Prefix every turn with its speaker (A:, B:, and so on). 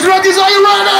A: Gujaratis, are you ready?